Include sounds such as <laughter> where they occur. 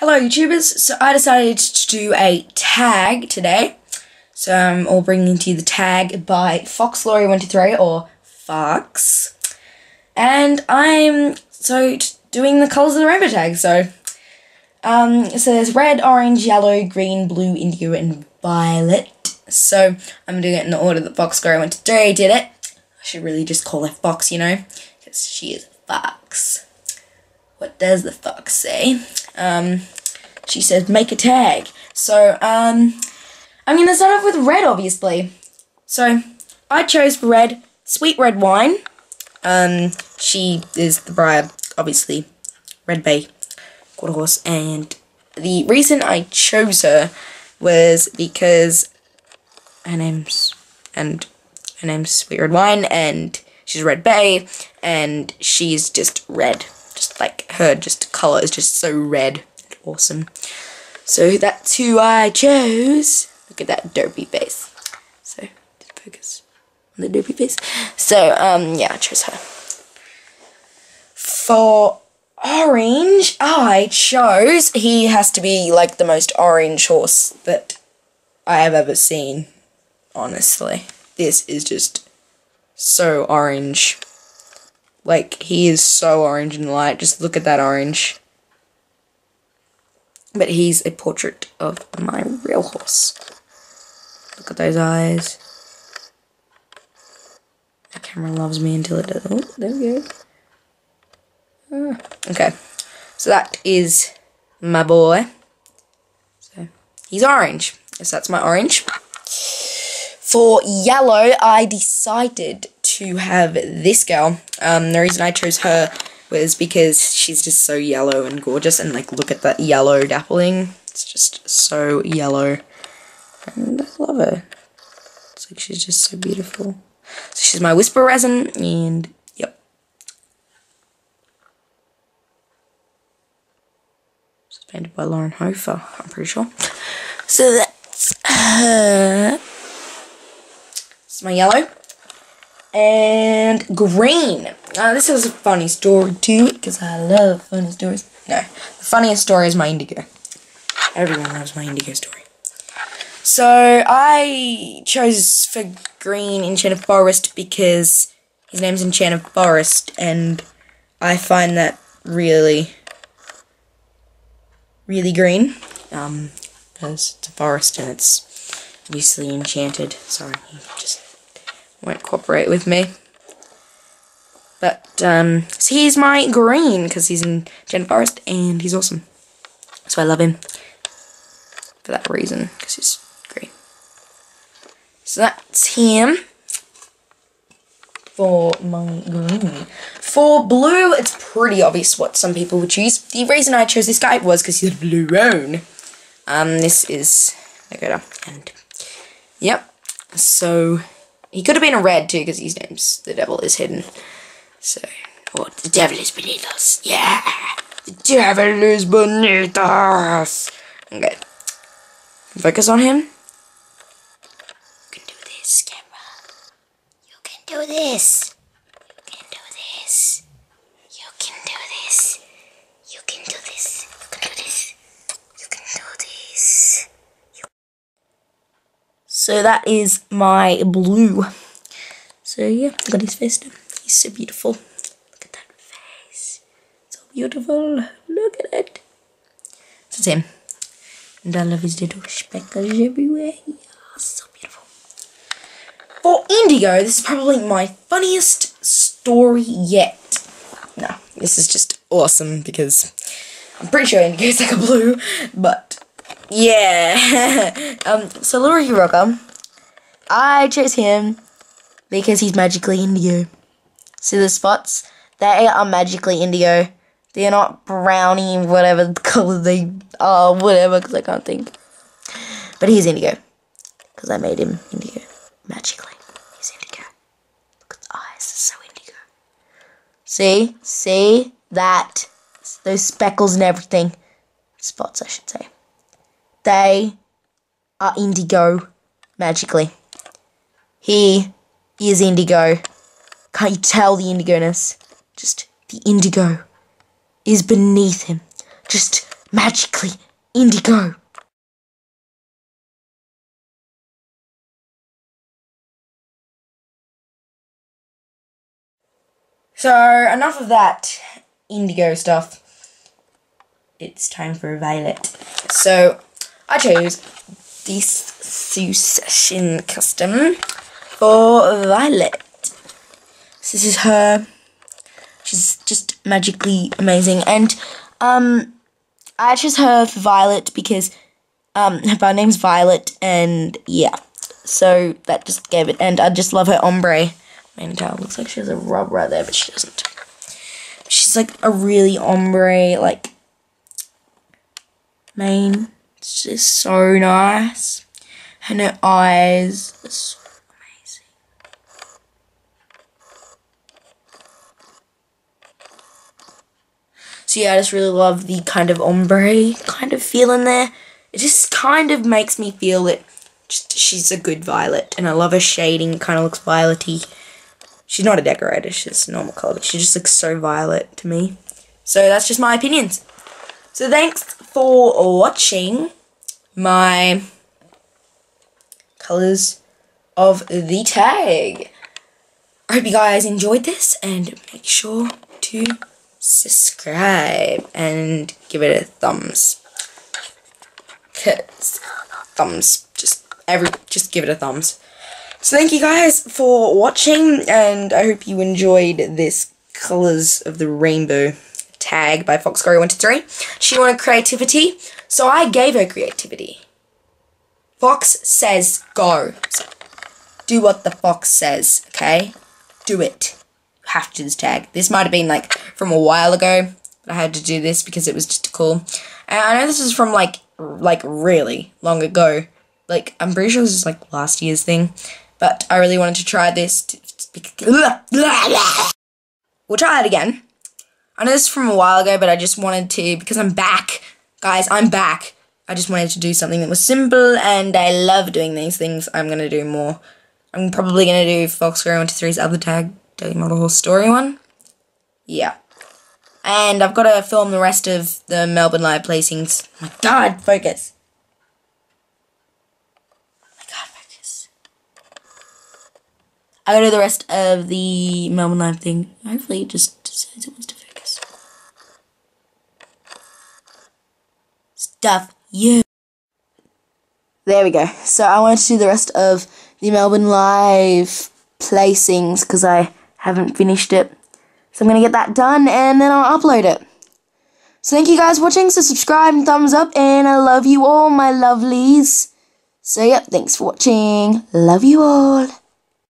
Hello YouTubers, so I decided to do a tag today. So I'm all bringing to you the tag by Fox Laurie 123 or Fox. And I'm so doing the colours of the rainbow tag. So um it says red, orange, yellow, green, blue, indigo, and violet. So I'm doing it in the order that Fox Laurie 123 did it. I should really just call her Fox, you know, because she is fox. What does the fox say? Um, she says, make a tag. So, um, I'm going to start off with red, obviously. So, I chose red, sweet red wine. Um, she is the bride, obviously, Red Bay, quarter horse. And the reason I chose her was because her name's, and her name's Sweet Red Wine, and she's Red Bay, and she's just red. Just like her, just colour is just so red awesome. So that's who I chose. Look at that dopey face. So just focus on the dopey face. So um yeah, I chose her. For orange, I chose he has to be like the most orange horse that I have ever seen. Honestly. This is just so orange. Like he is so orange in the light. Just look at that orange but he's a portrait of my real horse. Look at those eyes. The camera loves me until it does. Oh, there we go. Ah, okay, so that is my boy. So he's orange. Yes, that's my orange. For yellow, I decided to have this girl. Um, the reason I chose her was because she's just so yellow and gorgeous and like look at that yellow dappling. It's just so yellow. And I love her. It's like she's just so beautiful. So she's my whisper resin and yep. It's by Lauren Hofer I'm pretty sure. So that's her it's my yellow. And green. Uh, this is a funny story too, because I love funny stories. No, the funniest story is my indigo. Everyone loves my indigo story. So I chose for green Enchanted Forest because his name's Enchanted Forest, and I find that really, really green. Um, because it's a forest and it's obviously enchanted. Sorry, just won't cooperate with me. But, um, so he's my green, because he's in Gen Forest, and he's awesome. So I love him. For that reason, because he's green. So that's him. For my green. For blue, it's pretty obvious what some people would choose. The reason I chose this guy was because he's a blue roan. Um, this is, go and, yep. So, he could have been a red too, because his name's The Devil is Hidden. So, what? The devil is beneath us. Yeah! The devil is beneath us! Okay. Focus on him. You can do this, camera. You can do this. You can do this. You can do this. You can do this. You can do this. You can do this. So that is my blue. So yeah, look at his face. He's so beautiful. Look at that face. So beautiful. Look at it. It's him. And I love his little speckles everywhere. Yeah, so beautiful. For Indigo, this is probably my funniest story yet. No, this is just awesome because I'm pretty sure Indigo's like a blue, but yeah. <laughs> um, so Laurie Rocker, I chose him because he's magically indigo. See the spots? They are magically indigo. They're not brownie, whatever the color they are, whatever, because I can't think. But he's indigo. Because I made him indigo. Magically. He's indigo. Look at his eyes, they're so indigo. See? See? That. Those speckles and everything. Spots, I should say. They are indigo. Magically. He is indigo. Can't you tell the indigoness? Just the indigo is beneath him. Just magically indigo. So, enough of that indigo stuff. It's time for violet. So, I chose this Succession custom for Violet. This is her. She's just magically amazing. And um, I chose her for Violet because um, her name's Violet, and yeah. So that just gave it. And I just love her ombre mane towel. Looks like she has a rub right there, but she doesn't. She's like a really ombre, like, mane. It's just so nice. And her eyes are so amazing. So yeah, I just really love the kind of ombre kind of feel in there. It just kind of makes me feel that just, she's a good violet. And I love her shading. It kind of looks violety. She's not a decorator. She's a normal color. But she just looks so violet to me. So that's just my opinions. So thanks for watching my colors of the tag. I hope you guys enjoyed this and make sure to subscribe and give it a thumbs. Cause thumbs, just every, just give it a thumbs. So thank you guys for watching and I hope you enjoyed this colors of the rainbow tag by Foxglory123. She wanted creativity, so I gave her creativity. Fox says go. So do what the fox says, okay? Do it. You have to this tag. This might have been like from a while ago, but I had to do this because it was just cool. And I know this is from like like really long ago. Like I'm pretty sure this is like last year's thing, but I really wanted to try this. We'll try it again. I know this is from a while ago, but I just wanted to because I'm back, guys. I'm back. I just wanted to do something that was simple, and I love doing these things. I'm to do more. I'm probably to do Foxglory123's other tag, Daily Model Horse Story one. Yeah. And I've got to film the rest of the Melbourne Live placings. Oh my god, focus. Oh my god, focus. I gotta do the rest of the Melbourne Live thing. Hopefully it just decides it wants to focus. Stuff you. There we go. So I wanted to do the rest of the Melbourne Live placings because I haven't finished it. So I'm going to get that done and then I'll upload it. So thank you guys for watching. So subscribe and thumbs up and I love you all, my lovelies. So yep, thanks for watching. Love you all.